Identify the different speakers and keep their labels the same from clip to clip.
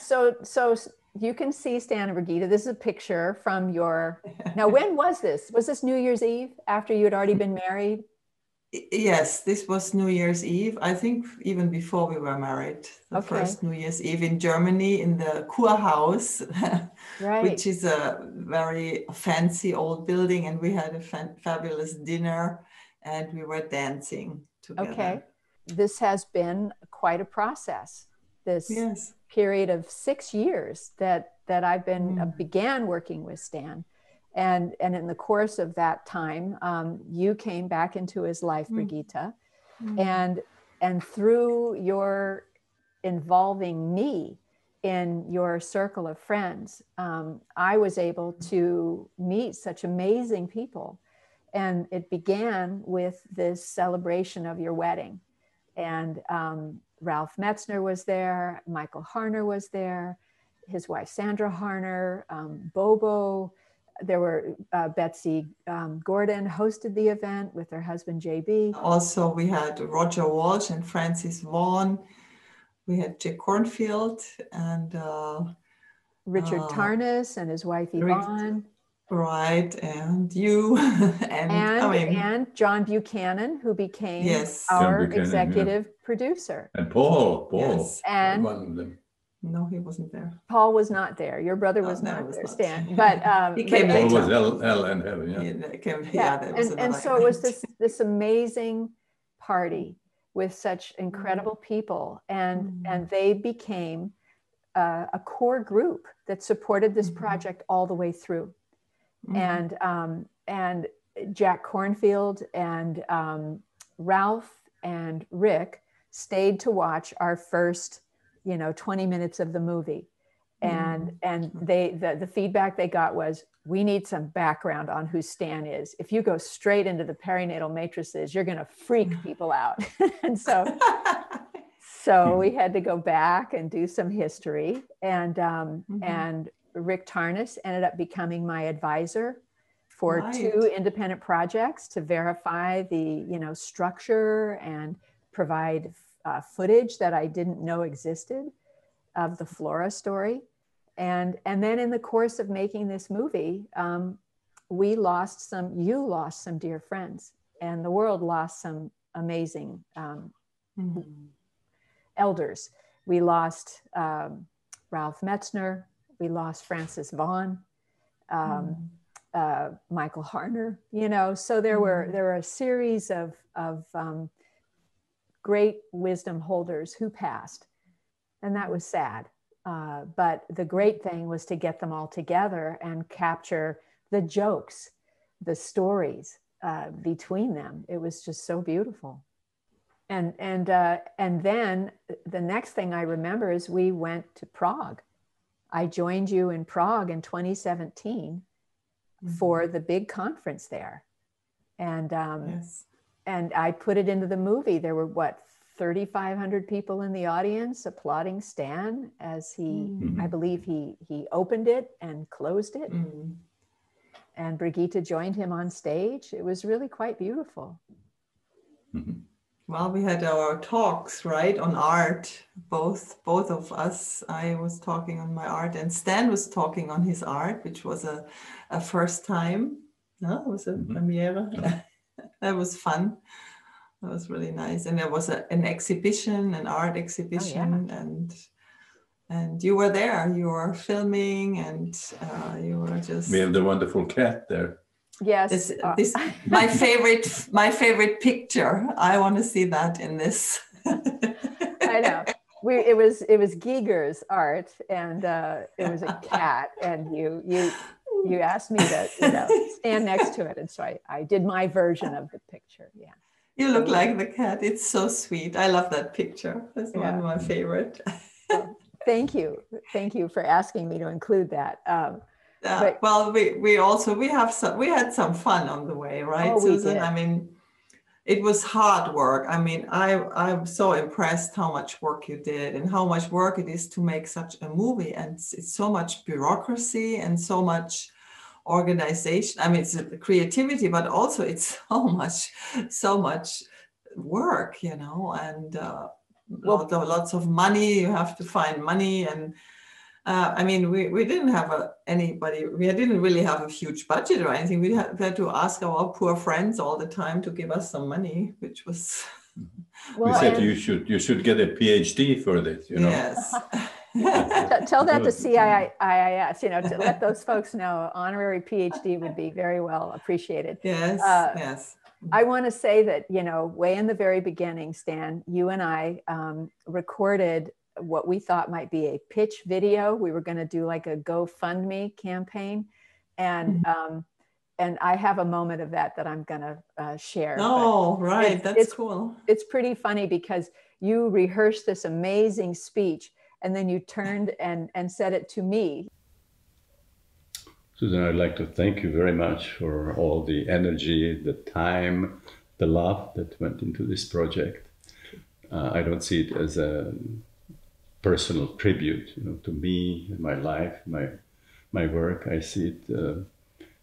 Speaker 1: So, so you can see Stan and Brigitte. This is a picture from your. Now, when was this? Was this New Year's Eve after you had already been married?
Speaker 2: Yes, this was New Year's Eve. I think even before we were married, the
Speaker 1: Okay.
Speaker 2: first New Year's Eve in Germany in the Kurhaus,
Speaker 1: Right.
Speaker 2: which is a very fancy old building. And we had a fan- fabulous dinner and we were dancing together.
Speaker 1: Okay. This has been quite a process. This
Speaker 2: Yes.
Speaker 1: Period of six years that that I've been uh,
Speaker 2: Mm.
Speaker 1: began working with Stan, and and in the course of that time, um, you came back into his life,
Speaker 2: Mm.
Speaker 1: Brigitte,
Speaker 2: Mm.
Speaker 1: and and through your involving me in your circle of friends, um, I was able to meet such amazing people, and it began with this celebration of your wedding, and um, Ralph Metzner was there, Michael Harner was there, his wife Sandra Harner, um, Bobo. There were uh, Betsy um, Gordon hosted the event with her husband JB.
Speaker 2: Also, we had Roger Walsh and Frances Vaughan. We had Jack Kornfield and uh,
Speaker 1: Richard
Speaker 2: Oh.
Speaker 1: Tarnas and his wife Yvonne,
Speaker 2: right and you and,
Speaker 1: and,
Speaker 2: I mean
Speaker 1: and John Buchanan, who became
Speaker 2: Yes.
Speaker 1: Our
Speaker 3: Buchanan, yeah.
Speaker 1: executive producer.
Speaker 3: And Paul, Paul,
Speaker 2: Yes.
Speaker 1: And
Speaker 3: one of them.
Speaker 2: no, he wasn't there.
Speaker 1: Paul was not there. Your brother
Speaker 2: Oh,
Speaker 1: was
Speaker 2: no,
Speaker 1: not
Speaker 2: was
Speaker 1: there,
Speaker 2: not.
Speaker 1: Stan. But um,
Speaker 2: He
Speaker 1: but
Speaker 2: came
Speaker 3: Paul
Speaker 1: it-
Speaker 3: was L, L and heaven, yeah.
Speaker 2: Yeah, that came-
Speaker 1: yeah,
Speaker 2: yeah, that was
Speaker 1: and, and so it was this this amazing party with such incredible people and
Speaker 2: Mhm.
Speaker 1: and they became uh, a core group that supported this
Speaker 2: Mhm.
Speaker 1: project all the way through
Speaker 2: Mhm.
Speaker 1: and um, and Jack Kornfield and um, Ralph and Rick stayed to watch our first, you know, 20 minutes of the movie. And and they the, the feedback they got was we need some background on who Stan is. If you go straight into the perinatal matrices, you're gonna freak people out. and so so we had to go back and do some history and um,
Speaker 2: Mhm.
Speaker 1: and rick tarnas ended up becoming my advisor for
Speaker 2: Right.
Speaker 1: two independent projects to verify the you know structure and provide uh, footage that i didn't know existed of the flora story and and then in the course of making this movie um, we lost some you lost some dear friends and the world lost some amazing um,
Speaker 2: Mhm.
Speaker 1: elders. We lost um, Ralph Metzner. We lost Frances Vaughan, um, uh, Michael Harner. You know, so there were
Speaker 2: Mhm.
Speaker 1: there were a series of of um, great wisdom holders who passed, and that was sad. Uh, but the great thing was to get them all together and capture the jokes, the stories uh, between them. It was just so beautiful and and uh, and then the next thing I remember is we went to Prague. I joined you in Prague in 2017
Speaker 2: Mhm.
Speaker 1: for the big conference there, and um,
Speaker 2: yes.
Speaker 1: and I put it into the movie. There were what 3,500 people in the audience applauding Stan as he,
Speaker 2: Mhm.
Speaker 1: I believe he he opened it and closed it,
Speaker 2: Mhm.
Speaker 1: and Brigitte joined him on stage. It was really quite beautiful.
Speaker 3: Mhm.
Speaker 2: Well, we had our talks, right, on art. Both both of us. I was talking on my art, and Stan was talking on his art, which was a, a first time. No, it was a
Speaker 3: Mhm.
Speaker 2: premiere. that was fun. That was really nice, and there was a, an exhibition, an art exhibition, and and you were there. You were filming, and uh, you were just.
Speaker 3: We have the wonderful cat there.
Speaker 1: Yes,
Speaker 2: This,
Speaker 1: uh,
Speaker 2: this my favorite my favorite picture. I want to see that in this.
Speaker 1: I know. We it was it was Giger's art, and uh, it was a cat, and you you you asked me to you know stand next to it, and so I I did my version of the picture. Yeah.
Speaker 2: You look like the cat. It's so sweet. I love that picture. That's one of my favorite.
Speaker 1: Thank you, thank you for asking me to include that. Um,
Speaker 2: Uh,
Speaker 1: But-
Speaker 2: well, we we also we have some we had some fun on the way, right,
Speaker 1: Oh,
Speaker 2: Susan? I mean, it was hard work. I mean, I I'm so impressed how much work you did and how much work it is to make such a movie, and it's, it's so much bureaucracy and so much organization. I mean, it's the creativity, but also it's so much so much work, you know, and uh,
Speaker 1: Well-
Speaker 2: lots of money. You have to find money and Uh, I mean, we, we didn't have a, anybody, we didn't really have a huge budget or anything. We had, we had to ask our poor friends all the time to give us some money, which was,
Speaker 3: we said
Speaker 1: and-
Speaker 3: you should you should get a PhD for this. You know.
Speaker 2: yes.
Speaker 1: Tell that to
Speaker 3: Good.
Speaker 1: CIIS, you know, to let those folks know honorary PhD would be very well appreciated.
Speaker 2: yes,
Speaker 1: Uh,
Speaker 2: yes.
Speaker 1: I want to say that, you know, way in the very beginning, Stan, you and I um, recorded what we thought might be a pitch video. We were going to do like a GoFundMe campaign. And, um, and I have a moment of that that I'm going to uh, share. but-
Speaker 2: Oh, right.
Speaker 1: it's-
Speaker 2: That's
Speaker 1: it's-
Speaker 2: cool.
Speaker 1: it's pretty funny because you rehearsed this amazing speech and then you turned and and said it to me
Speaker 4: Susan, I'd like to thank you very much for all the energy, the time, the love that went into this project. Uh, I don't see it as a personal tribute, you know, to me, my life, my my work. I see it uh,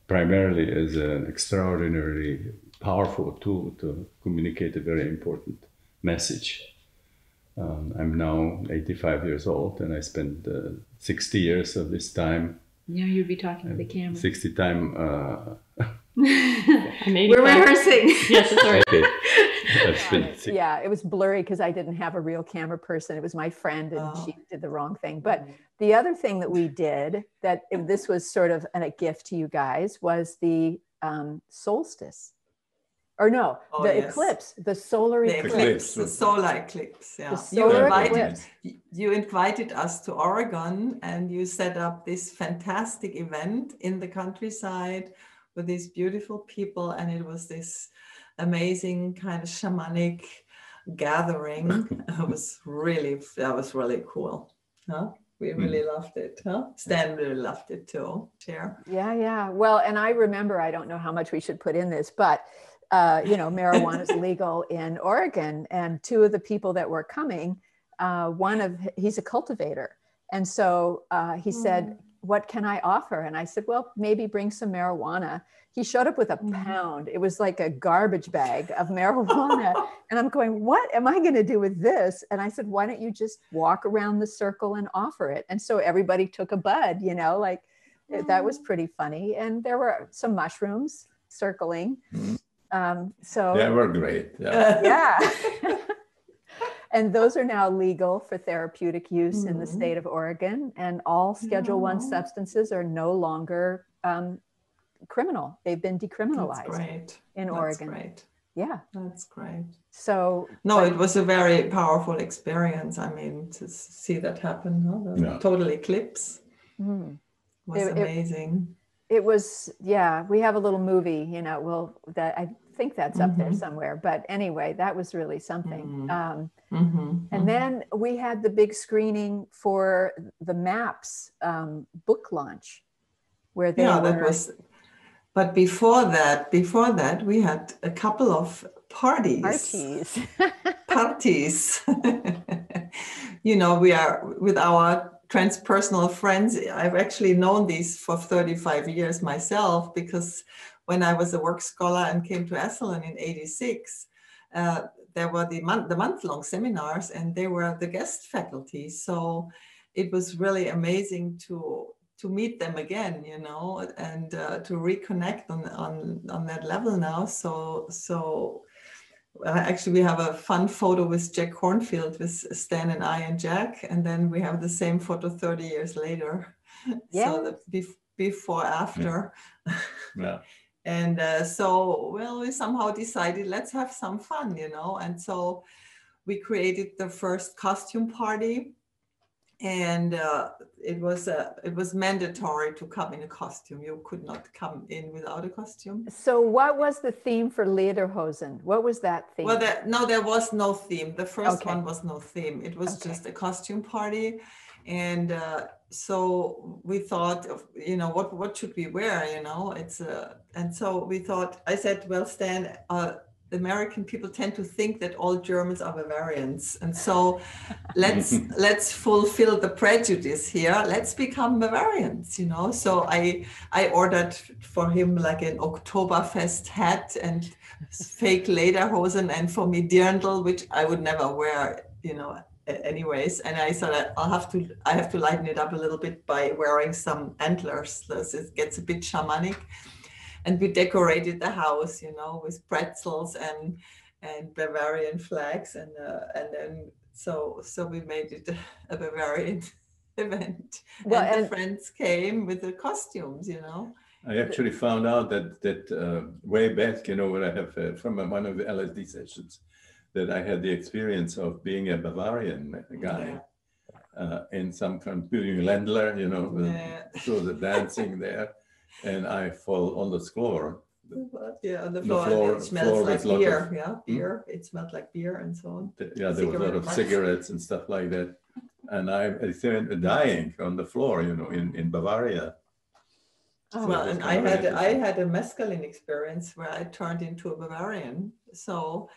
Speaker 4: primarily as an extraordinarily powerful tool to communicate a very important message. Um, I'm now 85 years old, and I spent uh, 60 years of this time
Speaker 5: Yeah, you'd be talking to the camera.
Speaker 4: 60 time uh,
Speaker 5: We're rehearsing. yes, sorry.
Speaker 4: okay that's been six,
Speaker 1: yeah it was blurry because i didn't have a real camera person it was my friend and
Speaker 2: Oh.
Speaker 1: she did the wrong thing but the other thing that we did that this was sort of a gift to you guys was the um, solstice or no
Speaker 2: Oh,
Speaker 1: the
Speaker 2: yes.
Speaker 1: eclipse the solar
Speaker 2: The
Speaker 1: eclipse,
Speaker 2: eclipse, the solar eclipse. Yeah.
Speaker 1: The
Speaker 2: you invited
Speaker 1: eclipse.
Speaker 2: you invited us to Oregon and you set up this fantastic event in the countryside with these beautiful people and it was this amazing kind of shamanic gathering. it was really that was really cool. Huh? We really loved it. Huh? Stan really loved it too. Share.
Speaker 1: Yeah, yeah. Well, and I remember, I don't know how much we should put in this, but uh, you know, marijuana is legal in Oregon, and two of the people that were coming, uh, one of he's a cultivator, and so uh, he said, "What can I offer?" And I said, "Well, maybe bring some marijuana." He showed up with a mm-hmm. pound. It was like a garbage bag of marijuana, and I'm going, "What am I going to do with this?" And I said, "Why don't you just walk around the circle and offer it?" And so everybody took a bud, you know, like it- that was mm. pretty funny and there were some mushrooms circling mm-hmm. um, so
Speaker 3: They were great. Yeah.
Speaker 1: yeah and those are now legal for therapeutic use in the
Speaker 2: Mhm.
Speaker 1: state of oregon and all schedule one substances are no longer um, criminal they've been
Speaker 2: That's
Speaker 1: decriminalized
Speaker 2: great.
Speaker 1: in
Speaker 2: That's
Speaker 1: oregon
Speaker 2: great.
Speaker 1: yeah
Speaker 2: That's great.
Speaker 1: so
Speaker 2: No, it was a very powerful experience. I mean, to see that happen, huh? the
Speaker 3: Yeah.
Speaker 2: total eclipse
Speaker 1: hmm.
Speaker 2: was
Speaker 1: It- it-
Speaker 2: amazing.
Speaker 1: it was yeah we have a little movie you know well that i think that's up there
Speaker 2: Mhm.
Speaker 1: somewhere but anyway that was really something
Speaker 2: Mhm.
Speaker 1: um,
Speaker 2: Mhm,
Speaker 1: and
Speaker 2: mhm.
Speaker 1: then we had the big screening for the maps um, book launch where they
Speaker 2: yeah,
Speaker 1: were
Speaker 2: that was. But before that, before that, we had a couple of parties.
Speaker 1: parties
Speaker 2: parties. you know, we are with our transpersonal friends. I've actually known these for 35 years myself because when I was a work scholar and came to Esalen in 86, uh, there were the month, the month-long seminars and they were the guest faculty. So it was really amazing to to meet them again, you know, and uh, to reconnect on, on on that level now. So so uh, actually we have a fun photo with Jack Kornfield with Stan and I and Jack, and then we have the same photo 30 years later. So the bef- before after.
Speaker 3: yeah.
Speaker 2: And uh, so, well, we somehow decided let's have some fun, you know. And so we created the first costume party, and uh, it was uh, it was mandatory to come in a costume. You could not come in without a costume.
Speaker 1: so what was the theme for lederhosen what was that theme
Speaker 2: Well, there, no, there was no theme. The first
Speaker 1: Okay.
Speaker 2: one was no theme. It was
Speaker 1: Okay.
Speaker 2: just a costume party, and uh, so we thought of you know what what should we wear? You know, it's uh, and so we thought. I said, well, Stan. Uh, American people tend to think that all Germans are Bavarians, and so let's let's fulfill the prejudice here. Let's become Bavarians, you know. So I I ordered for him like an Oktoberfest hat and fake lederhosen and for me dirndl, which I would never wear, you know, anyways and i thought i'll have to i have to lighten it up a little bit by wearing some antlers. It gets a bit shamanic. And we decorated the house you know with pretzels and and bavarian flags and uh, and then so so we made it a bavarian event. Well, and, and the friends came with the costumes you know.
Speaker 3: I actually found out that that uh, way back, you know, when I have uh, from one of the LSD sessions, that I had the experience of being a Bavarian guy yeah. uh, in some kind of doing Ländler, you know, yeah. so the dancing there, and I fall on the floor.
Speaker 2: Yeah, on the floor. The floor it smells floor like beer. Of, yeah, beer. Hmm? It smelled like beer and so on.
Speaker 3: Yeah, there was a lot of cigarettes and stuff like that. And I, I dying on the floor, you know, in, in Bavaria.
Speaker 2: Oh, well, and I had I had a mescaline experience where I turned into a Bavarian. So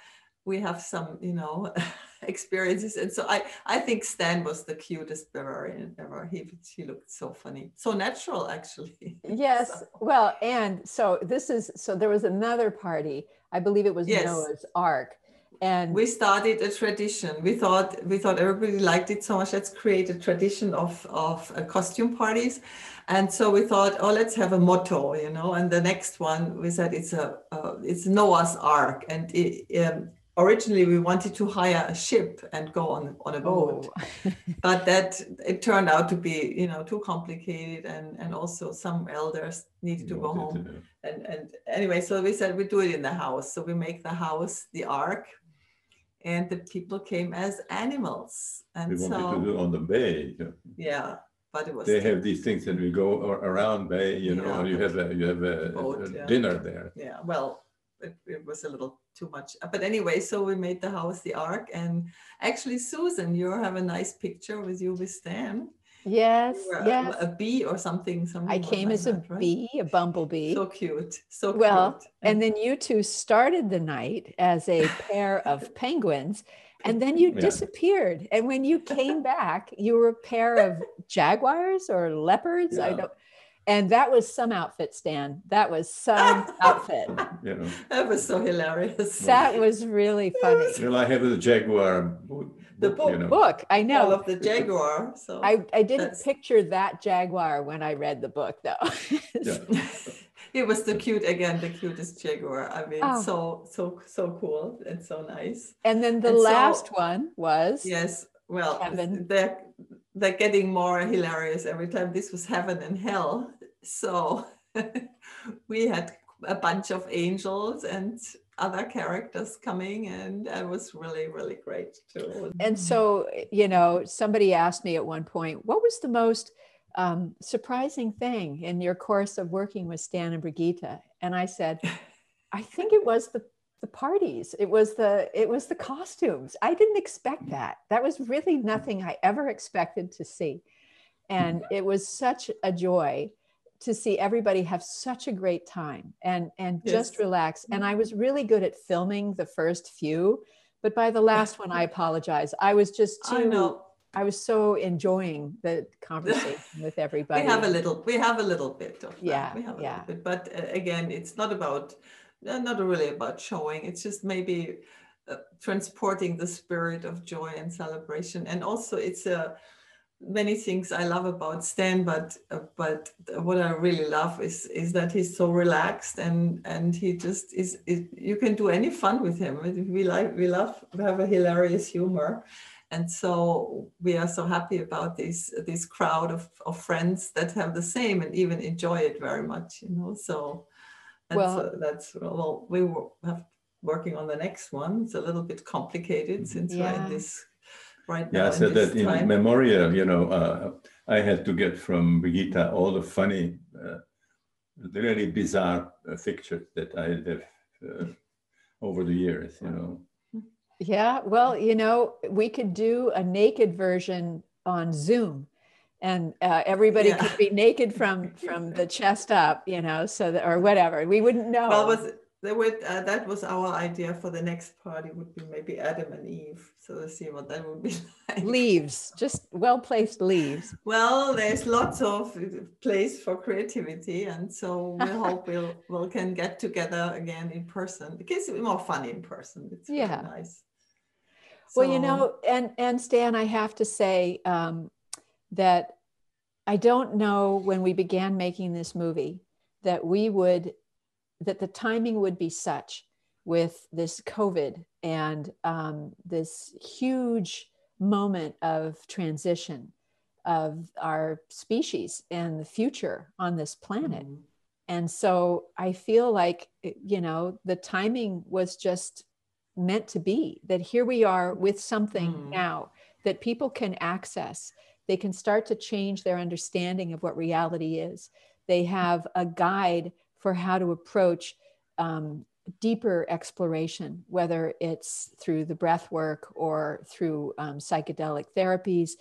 Speaker 2: we have some, you know, experiences. And so I I think Stan was the cutest Bavarian ever. He he looked so funny, so natural actually.
Speaker 1: Yes. so. Well, and so this is so there was another party. I believe it was yes. Noah's Ark and
Speaker 2: we started a tradition we thought we thought everybody liked it so much let's create a tradition of of uh, costume parties and so we thought oh let's have a motto you know and the next one we said it's a uh, it's noah's ark and it, um, originally we wanted to hire a ship and go on on a boat oh. but that it turned out to be you know too complicated and and also some elders needed to go home and and anyway so we said we do it in the house so we make the house the ark and the people came as animals. And
Speaker 3: they wanted so, to do on the bay.
Speaker 2: Yeah, but it was.
Speaker 3: They have these things, and we go around bay. You know, yeah, and you have a you have a, boat, a yeah. dinner there.
Speaker 2: Yeah, well, it, it, was a little too much, uh, but anyway, so we made the house the ark, and actually, Susan, you have a nice picture with you with Stan.
Speaker 1: Yes, yes.
Speaker 2: A, a, bee or something.
Speaker 1: I came like as a right? bee, a bumblebee.
Speaker 2: So cute. So
Speaker 1: well,
Speaker 2: cute.
Speaker 1: and then you two started the night as a pair of penguins, and then you yeah. disappeared. And when you came back, you were a pair of jaguars or leopards. Yeah. I don't. And that was some outfit, Stan. That was some outfit.
Speaker 2: Yeah. That was so hilarious.
Speaker 1: That was really funny.
Speaker 3: Well, I have a jaguar
Speaker 2: the book,
Speaker 1: you know. book. I know.
Speaker 2: of the Jaguar. So
Speaker 1: I, I didn't that's... picture that Jaguar when I read the book though. yeah.
Speaker 2: it was the cute again, the cutest Jaguar. I mean, oh. so so so cool and so nice.
Speaker 1: And then the and last so, one was
Speaker 2: yes. Well, heaven. they're they're getting more hilarious every time. This was heaven and hell. So we had a bunch of angels and other characters coming and it was really really great too.
Speaker 1: And so you know somebody asked me at one point what was the most um, surprising thing in your course of working with stan and brigitte? And i said i think it was the the parties. It was the it was the costumes. I didn't expect that. That was really nothing i ever expected to see. And it was such a joy to see everybody have such a great time and and yes. just relax. And i was really good at filming the first few but by the last one i apologize. I was just too I, know. I was so enjoying the conversation with everybody.
Speaker 2: we have a little we have a little bit of that.
Speaker 1: yeah
Speaker 2: we have a
Speaker 1: yeah.
Speaker 2: little bit but uh, again it's not about uh, not really about showing. It's just maybe uh, transporting the spirit of joy and celebration. And also it's a many things I love about Stan, but uh, but what I really love is is that he's so relaxed and and he just is, is. You can do any fun with him. We like we love we have a hilarious humor, and so we are so happy about this this crowd of, of friends that have the same and even enjoy it very much. You know, so that's well, uh, that's well we have working on the next one. It's a little bit complicated since yeah. we're in this right
Speaker 3: now. Yeah, so that in time. memorial, you know, uh, I had to get from Brigitte all the funny, uh, really bizarre uh, pictures that I have uh, over the years, you know.
Speaker 1: Yeah, well, you know, we could do a naked version on Zoom and uh, everybody yeah. could be naked from from the chest up you know so that or whatever we wouldn't know
Speaker 2: well was that would uh, that was our idea for the next party would be maybe Adam and Eve. So let's see what that would be
Speaker 1: like. Leaves, just well placed leaves.
Speaker 2: Well, there's lots of place for creativity, and so we hope we'll we'll can get together again in person because it's more fun in person. It's yeah nice.
Speaker 1: Well, you know, and and Stan, I have to say um, that I don't know when we began making this movie that we would that the timing would be such with this COVID and um, this huge moment of transition of our species and the future on this planet. Mm-hmm. And so I feel like, you know, the timing was just meant to be that here we are with something mm. now that people can access. They can start to change their understanding of what reality is. They have a guide for how to approach um, deeper exploration, whether it's through the breath work or through um, psychedelic therapies.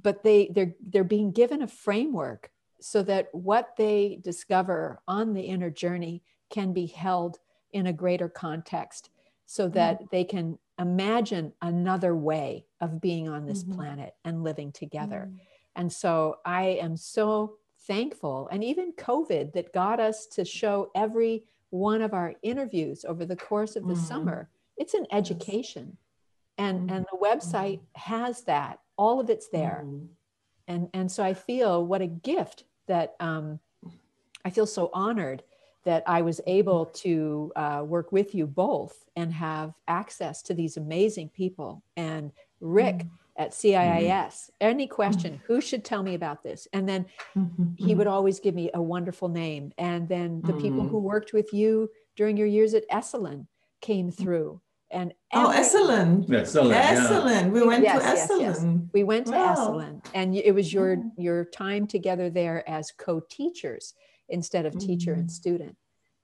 Speaker 1: But they, they're, they're being given a framework so that what they discover on the inner journey can be held in a greater context so mm-hmm. that mm-hmm. they can imagine another way of being on this mm-hmm. planet and living together. Mm-hmm. And so I am so thankful, and even COVID that got us to show every one of our interviews over the course of the mm-hmm. summer. It's an education. And, mm-hmm. and the website has that. All of it's there. And, and so I feel what a gift that um, I feel so honored that I was able to uh, work with you both and have access to these amazing people. And Rick. At CIIS, mm-hmm. any question, mm. who should tell me about this? And then mm-hmm. he would always give me a wonderful name. And then the people who worked with you during your years at Esalen came through. And
Speaker 2: oh, Esalen,
Speaker 3: Esalen,
Speaker 2: Esalen. Yeah. We went yes, to Esalen. Yes, yes.
Speaker 1: We went to wow. Esalen, and it was your your time together there as co-teachers instead of teacher mm-hmm. and student,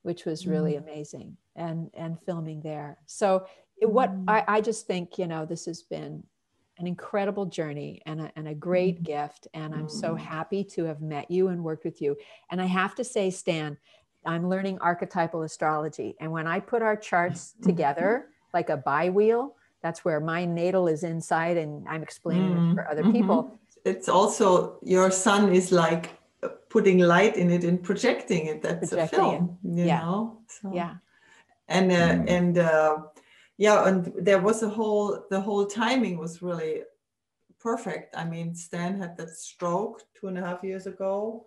Speaker 1: which was really mm-hmm. amazing and, and filming there. So it, what mm-hmm. I, I just think, you know, this has been an incredible journey and a, and a great mm-hmm. gift. And I'm so mm-hmm. happy to have met you and worked with you. And I have to say, Stan, I'm learning archetypal astrology. And when I put our charts together, like a bi-wheel, that's where my natal is inside and I'm explaining mm-hmm. it for other people.
Speaker 2: It's also your sun is like putting light in it and projecting it. That's projecting a film, it. you
Speaker 1: yeah.
Speaker 2: know.
Speaker 1: So, yeah.
Speaker 2: And uh, mm. and uh, yeah, and there was a whole the whole timing was really perfect. I mean, Stan had that stroke two and a half years ago,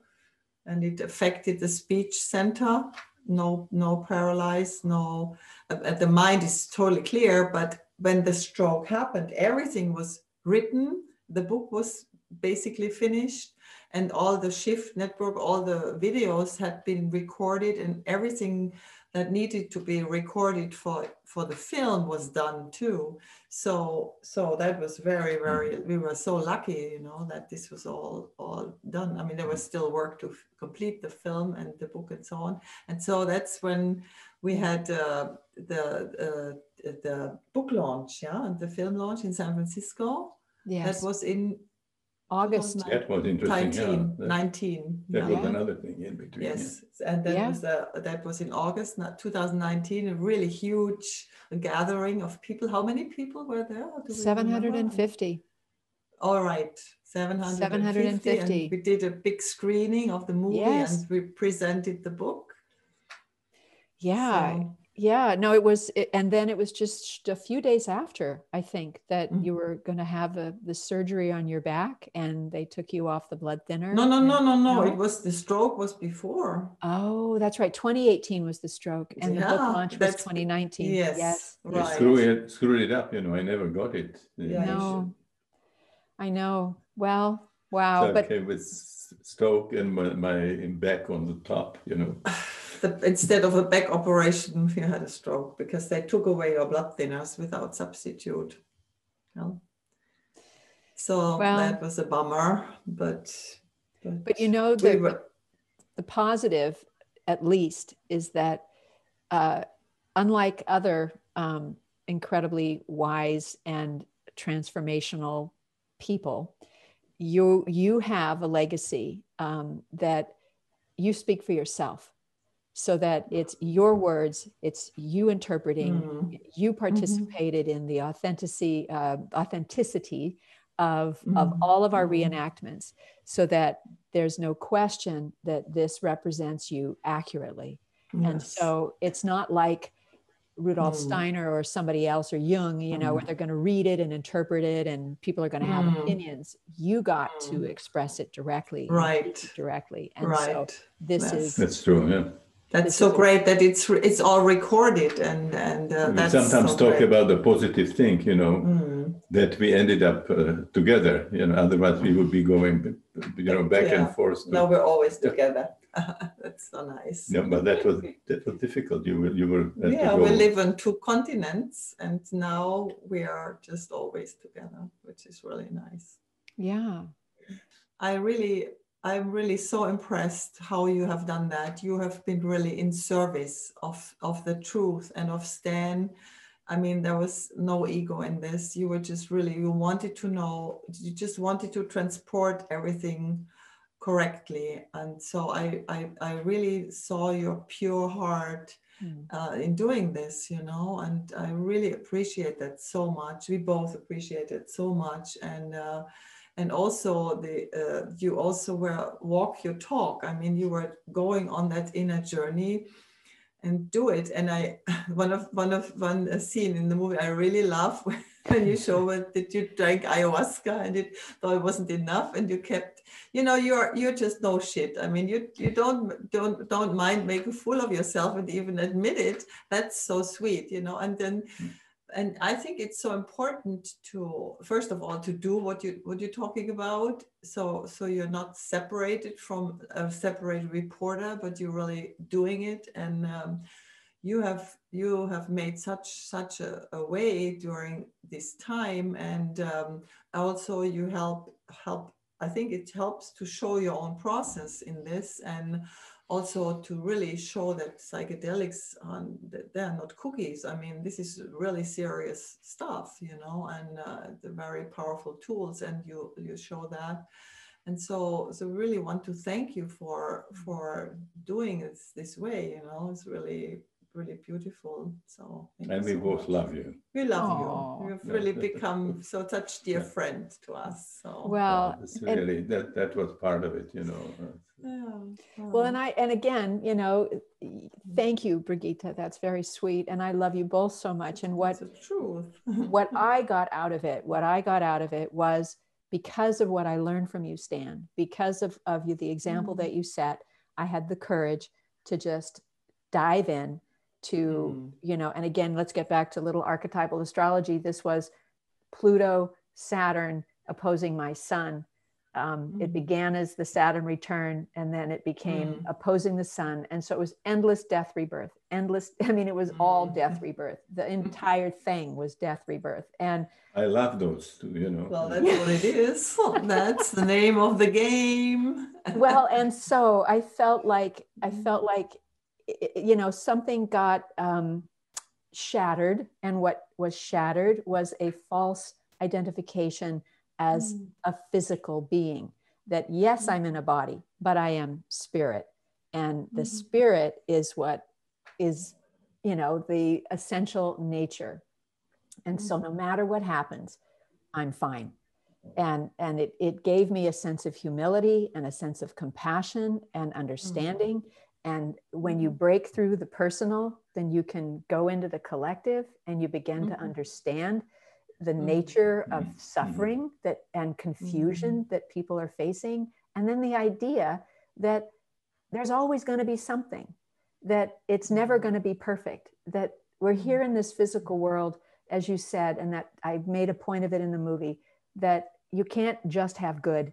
Speaker 2: and it affected the speech center. No, no paralyzed. No, uh, the mind is totally clear. But when the stroke happened, everything was written. The book was basically finished and all the shift network all the videos had been recorded and everything that needed to be recorded for for the film was done too. So so that was very very we were so lucky you know that this was all all done. I mean there was still work to complete the film and the book and so on. And so that's when we had uh, the uh, the book launch yeah and the film launch in san francisco. Yes. that was in
Speaker 1: August.
Speaker 3: That was interesting.
Speaker 2: 19, yeah. 19.
Speaker 3: That was another thing in between.
Speaker 2: Yes, yeah. and that yeah. was uh, that was in August 2019. A really huge gathering of people. How many people were there?
Speaker 1: 750.
Speaker 2: All right, 750.
Speaker 1: 750.
Speaker 2: And we did a big screening of the movie yes. and we presented the book.
Speaker 1: Yeah, so, yeah no it was it, and then it was just a few days after i think that mm-hmm. you were going to have a, the surgery on your back and they took you off the blood thinner
Speaker 2: no no no no no it was the stroke was before.
Speaker 1: Oh that's right 2018 was the stroke and yeah, the book launch was 2019
Speaker 2: yes
Speaker 1: yes.
Speaker 3: right. screw it screwed it up you know i never got it
Speaker 1: yeah. no. i know. Well wow so but
Speaker 3: came with stroke and my, my back on the top you know
Speaker 2: the, instead of a back operation, you had a stroke because they took away your blood thinners without substitute. So well, that was a bummer, but
Speaker 1: but, but you know the, we were, the positive, at least, is that uh, unlike other um, incredibly wise and transformational people, you you have a legacy um, that you speak for yourself so that it's your words, it's you interpreting, mm-hmm. you mm-hmm. participated mm-hmm. in the authenticity, uh, authenticity of, mm-hmm. of all of our mm-hmm. reenactments, so that there's no question that this represents you accurately. Yes. And so it's not like Rudolf
Speaker 2: Mm.
Speaker 1: Steiner or somebody else or Jung, you know, where they're going to read it and interpret it and people are going to have
Speaker 2: Mm.
Speaker 1: opinions. You got to
Speaker 2: Mm.
Speaker 1: express it directly.
Speaker 2: Right.
Speaker 1: it Directly. And
Speaker 2: right.
Speaker 1: so this
Speaker 2: Yes.
Speaker 1: is
Speaker 3: That's true. Yeah.
Speaker 2: That's so great that it's it's all recorded and and uh,
Speaker 3: we sometimes
Speaker 2: so
Speaker 3: talk
Speaker 2: great.
Speaker 3: about the positive thing, you know,
Speaker 2: Mm.
Speaker 3: that we ended up uh, together. You know, otherwise we would be going, you know, back
Speaker 2: Yeah.
Speaker 3: and forth. to-
Speaker 2: Now we're always together. that's so nice.
Speaker 3: Yeah, but that was that was difficult. You were you were
Speaker 2: yeah, we live on two continents, and now we are just always together, which is really nice.
Speaker 1: yeah.
Speaker 2: I really, I'm really so impressed how you have done that. You have been really in service of of the truth and of Stan. I mean, there was no ego in this. You were just really, you wanted to know, you just wanted to transport everything correctly. And so I, I, I really saw your pure heart
Speaker 1: Mm.
Speaker 2: uh, in doing this, you know, and I really appreciate that so much. We both appreciate it so much, and uh, and also the uh, you also were walk your talk. I mean, you were going on that inner journey and do it. And I one of one of one scene in the movie I really love when you show it that you drank ayahuasca and it thought it wasn't enough and you kept you know you're you're just no shit i mean you you don't don't don't mind make a fool of yourself and even admit it that's so sweet you know and then and i think it's so important to first of all to do what you what you're talking about. So so you're not separated from a separated reporter but you're really doing it. And um, you have you have made such such a, a way during this time. And um, also you help help i think it helps to show your own process in this. And also to really show that psychedelics um, are not cookies. I mean this is really serious stuff you know and uh, the very powerful tools and you you show that. And so so really want to thank you for for doing it this way you know. It's really really beautiful so
Speaker 3: and we
Speaker 2: so
Speaker 3: both
Speaker 2: much.
Speaker 3: love you.
Speaker 2: we love
Speaker 1: Aw.
Speaker 2: you you've
Speaker 3: Yeah.
Speaker 2: really become so such dear
Speaker 3: Yeah.
Speaker 2: friend to us so
Speaker 1: Well,
Speaker 3: It's
Speaker 1: and-
Speaker 3: really that that was part of it, you know.
Speaker 2: yeah.
Speaker 1: Well, and I, and again, you know, thank you, Brigitte. That's very sweet. And I love you both so much. And what,
Speaker 2: It's the truth
Speaker 1: what I got out of it, what I got out of it was because of what I learned from you, Stan, because of, of you, the example
Speaker 2: Mm.
Speaker 1: that you set, I had the courage to just dive in to,
Speaker 2: Mm.
Speaker 1: you know, and again, let's get back to little archetypal astrology. This was Pluto, Saturn opposing my sun. Um, It
Speaker 2: Mm.
Speaker 1: began as the Saturn return, and then it became
Speaker 2: Mm.
Speaker 1: opposing the sun. And so it was endless death rebirth, endless. I mean, it was all
Speaker 2: Mm.
Speaker 1: death rebirth. The entire thing was death rebirth. And
Speaker 3: I love those two, you know.
Speaker 2: well that's what it is that's the name of the game
Speaker 1: well, and so I felt like I felt like i- i- you know something got um, shattered, and what was shattered was a false identification as
Speaker 2: Mm.
Speaker 1: a physical being. That yes, I'm in a body, but I am spirit, and the
Speaker 2: Mhm.
Speaker 1: spirit is what is you know the essential nature. And so no matter what happens, I'm fine and and it, it gave me a sense of humility and a sense of compassion and understanding and when you break through the personal then you can go into the collective and you begin to
Speaker 2: Mhm.
Speaker 1: understand the
Speaker 2: Mhm.
Speaker 1: nature of
Speaker 3: Mhm.
Speaker 1: suffering that and confusion that people are facing and then the idea that there's always going to be something that it's never going to be perfect that we're here in this physical world as you said and that i made a point of it in the movie that you can't just have good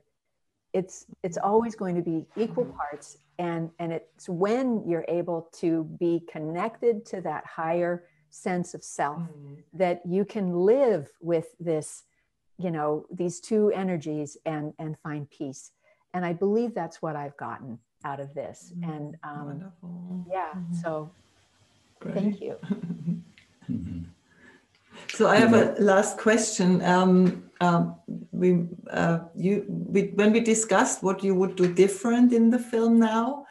Speaker 1: it's it's always going to be equal parts and and it's when you're able to be connected to that higher sense of self
Speaker 2: Mm.
Speaker 1: that you can live with this you know these two energies and and find peace and i believe that's what i've gotten out of this and um
Speaker 2: Wonderful.
Speaker 1: yeah
Speaker 2: Mhm.
Speaker 1: so
Speaker 2: Great.
Speaker 1: thank you
Speaker 3: Mhm.
Speaker 2: So I have a last question. Um, um, we, uh, you, we, when we discussed what you would do different in the film now,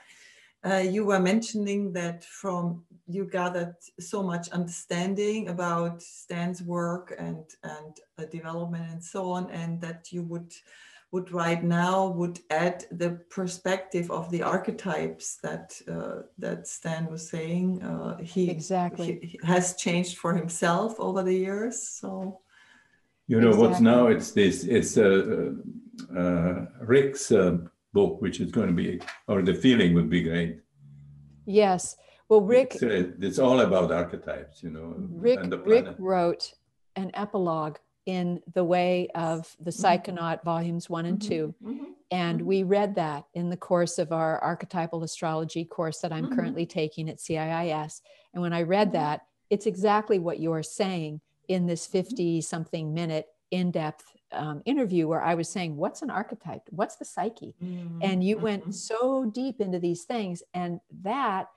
Speaker 2: uh, you were mentioning that from you gathered so much understanding about Stan's work and and uh, development and so on, and that you would would right now would add the perspective of the archetypes that uh, that Stan was saying. Uh, he
Speaker 1: exactly
Speaker 2: he has changed for himself over the years. So
Speaker 3: you know exactly. what's now it's this it's uh, uh Rick's uh, book which is going to be or the feeling would be great.
Speaker 1: Yes. Well, Rick,
Speaker 3: it's, uh, it's all about archetypes, you know.
Speaker 1: Rick, Rick wrote an epilogue in the way of the mm-hmm. Psychonaut volumes one and mm-hmm. 2 mm-hmm. And mm-hmm. we read that in the course of our archetypal astrology course that I'm mm-hmm. currently taking at CIIS. And when I read mm-hmm. that, it's exactly what you're saying in this 50 something minute in depth um, interview where I was saying, What's an archetype? What's the psyche? And you went so deep into these things. And that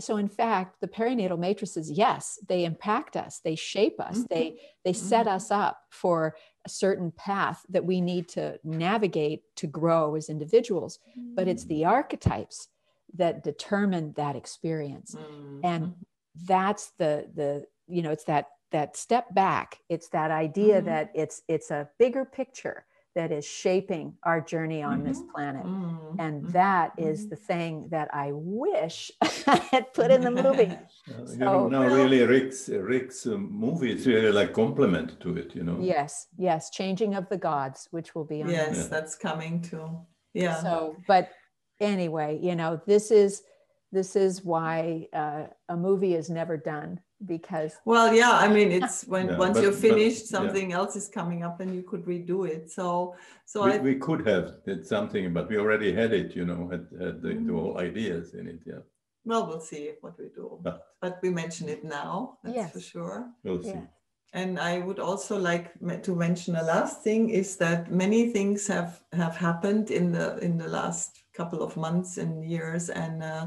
Speaker 1: so in fact the perinatal matrices yes they impact us they shape us mm-hmm. they they set mm-hmm. us up for a certain path that we need to navigate to grow as individuals mm-hmm. but it's the mm. archetypes that determine that experience mm-hmm. and that's the the you know it's that that step back it's that idea mm-hmm. that it's it's a bigger picture that is shaping our journey on mm-hmm. this planet. Mm-hmm. And mm-hmm. that is mm-hmm. the thing that I wish I had put in the movie.
Speaker 3: so, you know, no, really, Rick's, Rick's uh, movie is really like complement to it, you know?
Speaker 1: Yes, yes. Changing of the Gods, which will be on.
Speaker 2: Yes, yeah. that's coming too. Yeah.
Speaker 1: So, but anyway, you know, this is this is why uh, a movie is never done because
Speaker 2: well yeah i mean it's when yeah, once but, you're finished but, something yeah. else is coming up and you could redo it so so
Speaker 3: we,
Speaker 2: I,
Speaker 3: we could have did something but we already had it you know had, had the, mm-hmm. the whole ideas in it yeah
Speaker 2: well we'll see what we do but, but we mention it now that's yes. for sure
Speaker 3: we'll see
Speaker 2: and i would also like to mention a last thing is that many things have have happened in the in the last couple of months and years and uh,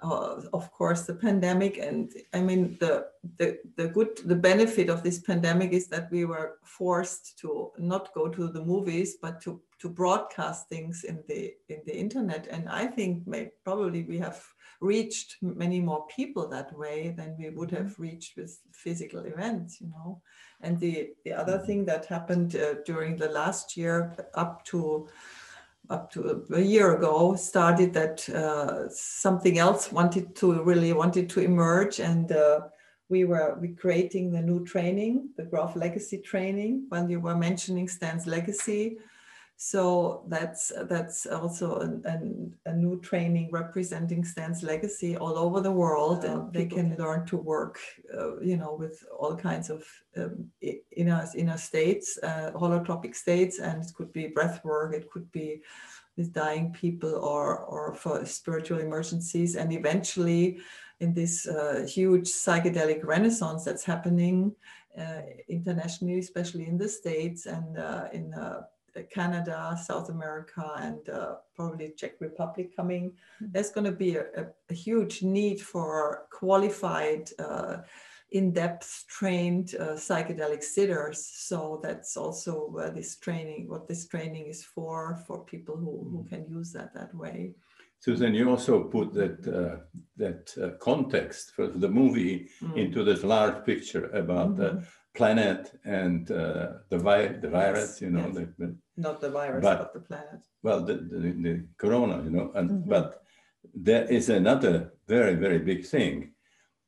Speaker 2: uh, of course the pandemic and i mean the, the the good the benefit of this pandemic is that we were forced to not go to the movies but to to broadcast things in the in the internet and i think may, probably we have reached many more people that way than we would have mm-hmm. reached with physical events you know and the the other mm-hmm. thing that happened uh, during the last year up to up to a year ago started that uh, something else wanted to really wanted to emerge. And uh, we were we creating the new training the Grof legacy training. When you were mentioning stan's legacy so that's that's also an, an, a new training representing Stan's legacy all over the world, and they can, can. learn to work, uh, you know, with all kinds of um, inner inner states, uh, holotropic states, and it could be breath work, it could be with dying people, or or for spiritual emergencies, and eventually, in this uh, huge psychedelic renaissance that's happening uh, internationally, especially in the states and uh, in uh, Canada, South America, and uh, probably Czech Republic coming, mm-hmm. there's going to be a, a, a, huge need for qualified, uh, in-depth trained uh, psychedelic sitters. So that's also where this training, what this training is for, for people who, who mm-hmm. can use that that way.
Speaker 3: Susan, you also put that uh, that uh, context for the movie mm. into this large picture about mm-hmm. the planet and uh, the, vi- the virus, yes, you know. Yes. The, the,
Speaker 2: Not the virus, but, but the planet.
Speaker 3: Well, the, the, the corona, you know. And, mm-hmm. But there is another very, very big thing,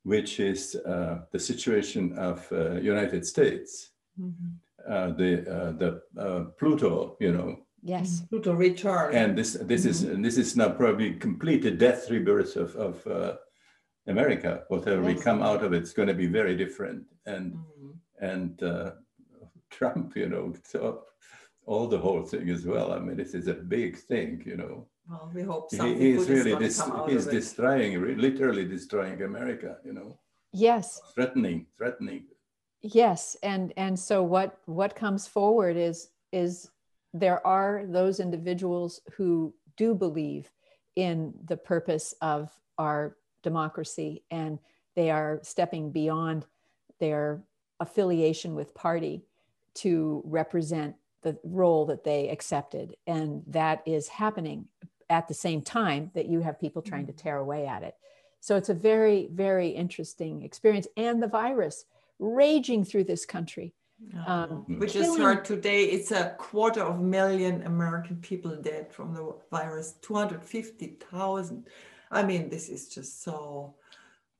Speaker 3: which is uh, the situation of uh, United States. Mm-hmm. Uh, the uh, the uh, Pluto, you know.
Speaker 1: Yes.
Speaker 2: Pluto return.
Speaker 3: And this this mm-hmm. is this is now probably complete the death rebirth of of America. Whatever yes. we come out of, it's going to be very different. And mm-hmm and uh, Trump, you know, so all the whole thing as well. I mean, this is a big thing, you know.
Speaker 2: Well, we hope something he, he's really dis-
Speaker 3: he's destroying, literally destroying America, you know.
Speaker 1: Yes.
Speaker 3: Threatening, threatening.
Speaker 1: Yes, and and so what what comes forward is is there are those individuals who do believe in the purpose of our democracy and they are stepping beyond their affiliation with party to represent the role that they accepted. And that is happening at the same time that you have people trying to mm-hmm. tear away at it. So it's a very, very interesting experience. And the virus raging through this country. Um, mm.
Speaker 2: we just
Speaker 1: killing-
Speaker 2: heard today it's a quarter of a million American people dead from the virus, 250,000. I mean, this is just so.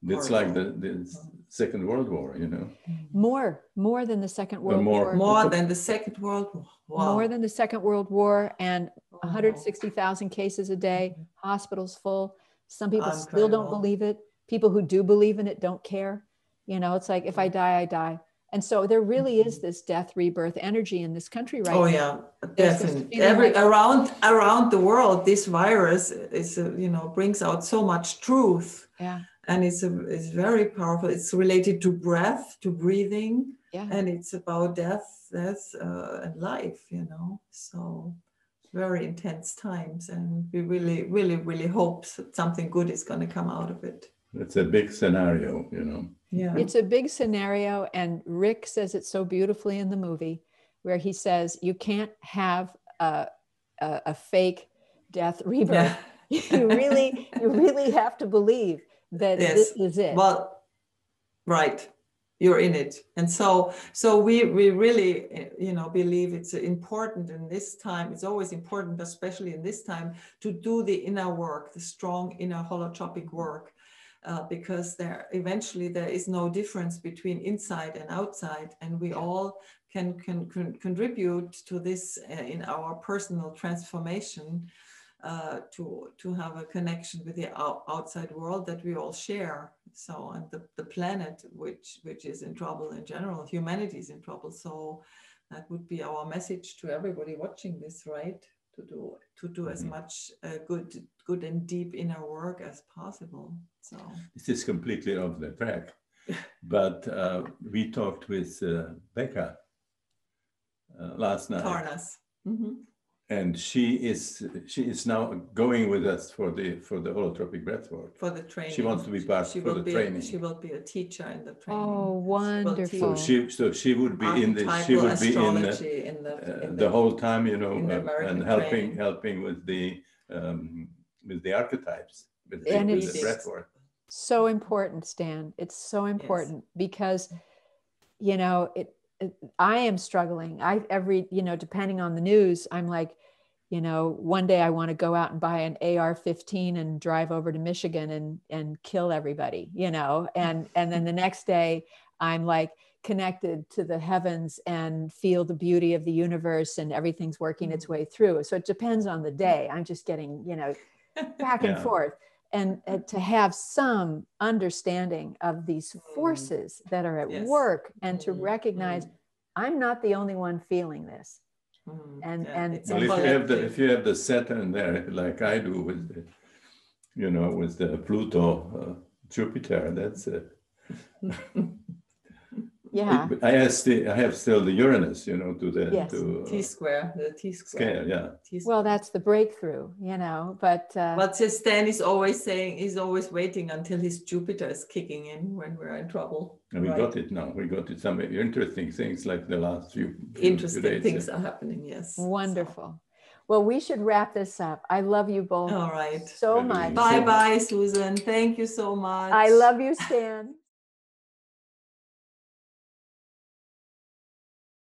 Speaker 3: It's like the, the Second World War, you know. Mm.
Speaker 1: More, more than the Second World
Speaker 3: more.
Speaker 1: War.
Speaker 2: More than the Second World War. Wow.
Speaker 1: More than the Second World War and
Speaker 2: Wow.
Speaker 1: 160,000 cases a day, mm-hmm. hospitals full. Some people still don't believe it. People who do believe in it don't care. You know, it's like if I mm. die, I die. And so there really is this death rebirth energy in this country right
Speaker 2: Oh
Speaker 1: now.
Speaker 2: yeah, definitely. Every
Speaker 1: like-
Speaker 2: around around the world, this virus is uh, you know brings out so much truth,
Speaker 1: Yeah.
Speaker 2: and it's a, it's very powerful. It's related to breath, to breathing,
Speaker 1: Yeah.
Speaker 2: and it's about death, death, uh, and life. You know, so very intense times, and we really, really, really hope that something good is going to come out of it.
Speaker 3: It's a big scenario, you know.
Speaker 2: Yeah.
Speaker 1: It's a big scenario. And Rick says it so beautifully in the movie where he says, you can't have a, a, a fake death rebirth.
Speaker 2: yeah.
Speaker 1: you really, you really have to believe that this is it.
Speaker 2: well right you're in it and so so we we really you know believe it's important in this time it's always important especially in this time to do the inner work the strong inner holotropic work uh, because there eventually there is no difference between inside and outside and we all can can, can contribute to this uh, in our personal transformation uh, to to have a connection with the outside world that we all share. So and the, the planet, which which is in trouble in general, humanity is in trouble. So that would be our message to everybody watching this, right? To do to do as
Speaker 3: Mhm.
Speaker 2: much uh, good good and deep inner work as possible. So
Speaker 3: This is completely off the track. But uh, we talked with uh, Becca uh, last night,
Speaker 2: Tarnas. Mhm.
Speaker 3: And she is she is now going with us for the for the holotropic breathwork.
Speaker 2: For the training,
Speaker 3: She wants to be part
Speaker 2: She
Speaker 3: for
Speaker 2: will
Speaker 3: the
Speaker 2: be.
Speaker 3: training.
Speaker 2: She will be a teacher in the training.
Speaker 1: Oh, wonderful.
Speaker 3: So she so she would be in the she would be in uh,
Speaker 2: astrology in the,
Speaker 3: uh,
Speaker 2: in
Speaker 3: the whole time, you know, uh, and helping
Speaker 2: training.
Speaker 3: helping with the um, with the archetypes, with the,
Speaker 1: And
Speaker 3: with
Speaker 1: it's-
Speaker 3: the breathwork.
Speaker 1: so important stan it's so important because you know it, it i am struggling. I every you know depending on the news i'm like you know one day i want to go out and buy an ar-15 and drive over to michigan and and kill everybody you know? And and then the next day i'm like connected to the heavens and feel the beauty of the universe and everything's working its mm-hmm. way through. So it depends on the day. I'm just getting you know back and
Speaker 3: Yeah.
Speaker 1: forth and uh, to have some understanding of these
Speaker 2: Mm.
Speaker 1: forces that are at
Speaker 2: Yes.
Speaker 1: work and to
Speaker 2: Mm,
Speaker 1: recognize i'm not the only one feeling this
Speaker 2: Mm,
Speaker 1: and-
Speaker 2: yeah,
Speaker 1: and-
Speaker 3: Well,
Speaker 2: a
Speaker 3: if you have the if you have the Saturn there, like I do with the, you know, with the Pluto, uh, Jupiter, that's it.
Speaker 1: yeah
Speaker 3: It- I have still I have still the Uranus, you know, to the
Speaker 1: Yes.
Speaker 3: to uh,
Speaker 2: T square, the T square.
Speaker 3: scale, yeah.
Speaker 2: T square.
Speaker 1: well that's the breakthrough you know but uh,
Speaker 2: But just Stan is always saying he's always waiting until his Jupiter is kicking in when we're in trouble.
Speaker 3: And we
Speaker 2: right?
Speaker 3: got it now. We got it. Some interesting things like the last few, few- few
Speaker 2: Interesting
Speaker 3: days,
Speaker 2: things
Speaker 3: yeah.
Speaker 2: are happening. Yes. So-
Speaker 1: wonderful well we should wrap this up i love you both
Speaker 2: All right.
Speaker 1: so
Speaker 3: Really.
Speaker 1: much
Speaker 2: Bye bye, Susan. Thank you so much.
Speaker 1: i love you stan